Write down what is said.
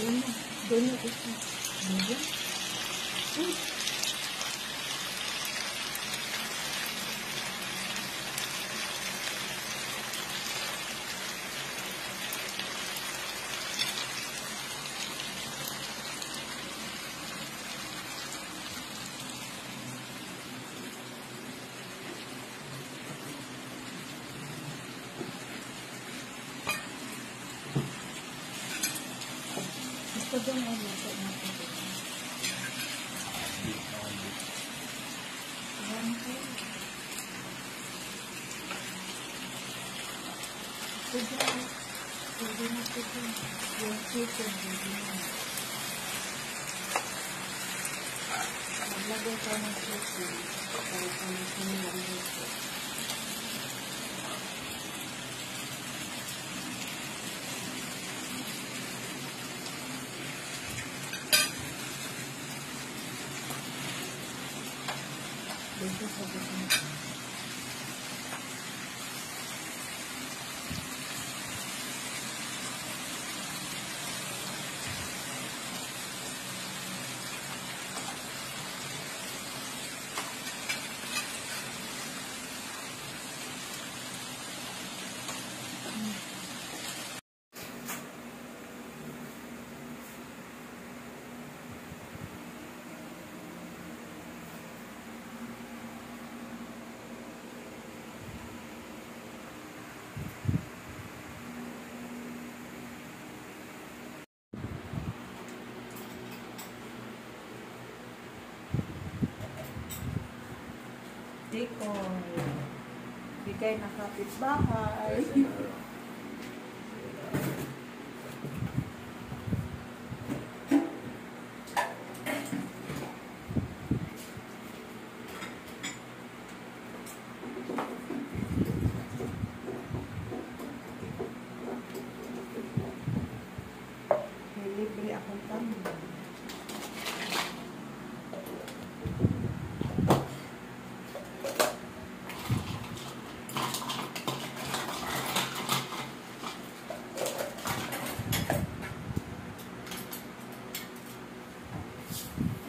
Ayun na. Doon na ito. Ayan. Gusto doon ay natin. Pwede na. Pwede na. Yung pwede tayo ng chicken. 괜찮다고생각 합. Decoy. Bigay na kapitbahay. much.